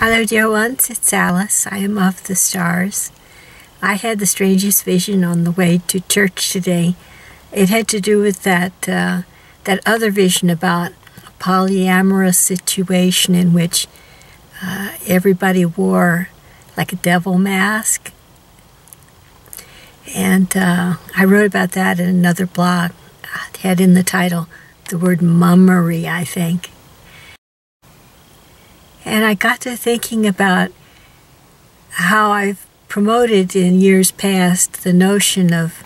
Hello, dear ones. It's Alice. I am of the stars. I had the strangest vision on the way to church today. It had to do with that uh, that other vision about a polyamorous situation in which uh, everybody wore like a devil mask. And uh, I wrote about that in another blog. It had in the title the word mummery, I think. And I got to thinking about how I've promoted in years past the notion of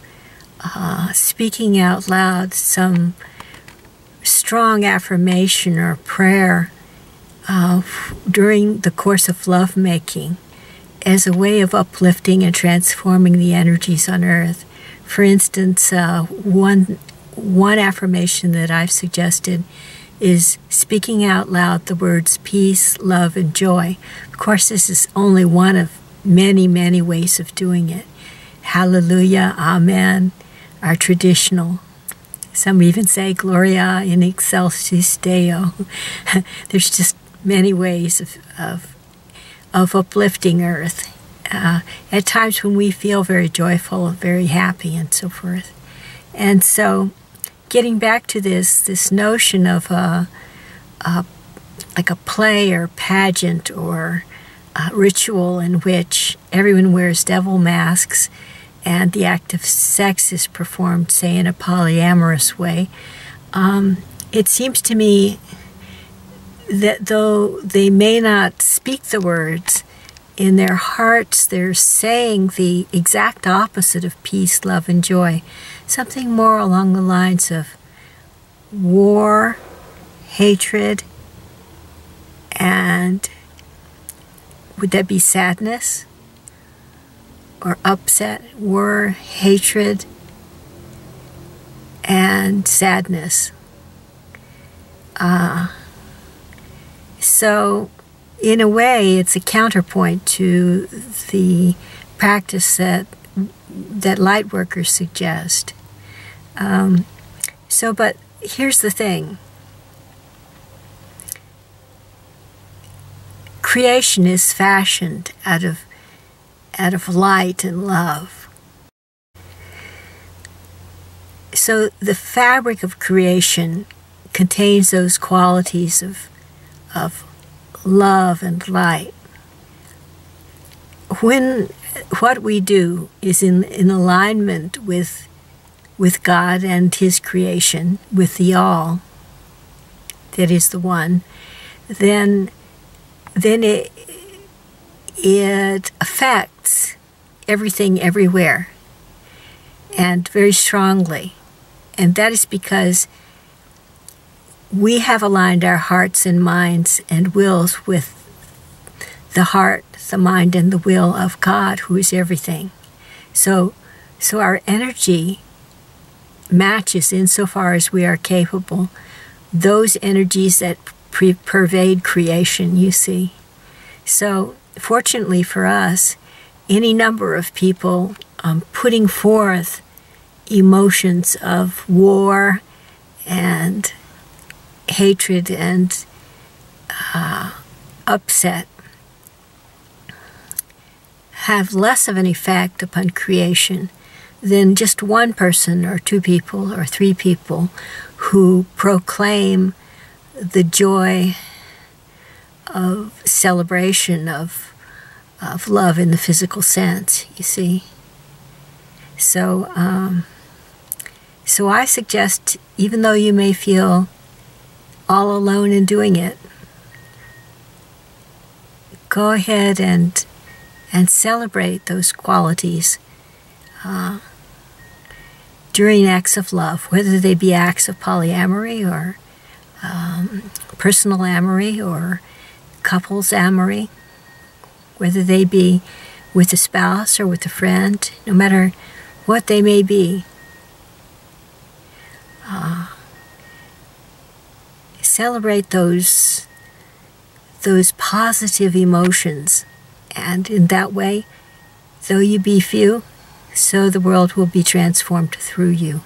uh, speaking out loud some strong affirmation or prayer uh, during the course of lovemaking as a way of uplifting and transforming the energies on earth. For instance, uh, one one affirmation that I've suggested is speaking out loud the words peace, love, and joy. Of course, this is only one of many, many ways of doing it. Hallelujah, Amen are traditional. Some even say Gloria in excelsis Deo. There's just many ways of, of, of uplifting earth. Uh, at times when we feel very joyful, very happy, and so forth. And so getting back to this this notion of a, a like a play or pageant or uh, ritual in which everyone wears devil masks and the act of sex is performed, say, in a polyamorous way. Um, it seems to me that though they may not speak the words, in their hearts they're saying the exact opposite of peace, love, and joy something more along the lines of war, hatred, and would that be sadness or upset, war, hatred, and sadness? Uh, so, in a way, it's a counterpoint to the practice that that light workers suggest. Um, so, but here's the thing creation is fashioned out of, out of light and love. So the fabric of creation contains those qualities of, of love and light. When what we do is in, in alignment with with God and His creation, with the all that is the one, then then it it affects everything everywhere and very strongly. And that is because we have aligned our hearts and minds and wills with the heart, the mind, and the will of God, who is everything. So, so our energy matches insofar as we are capable those energies that pervade creation, you see. So, fortunately for us, any number of people um, putting forth emotions of war and hatred and uh, upset have less of an effect upon creation than just one person or two people or three people who proclaim the joy of celebration of, of love in the physical sense, you see. So, um, so I suggest, even though you may feel all alone in doing it, go ahead and and celebrate those qualities. Uh, during acts of love, whether they be acts of polyamory or um, personal amory or couples amory, whether they be with a spouse or with a friend, no matter what they may be. Celebrate those those positive emotions, and in that way, though you be few, so the world will be transformed through you.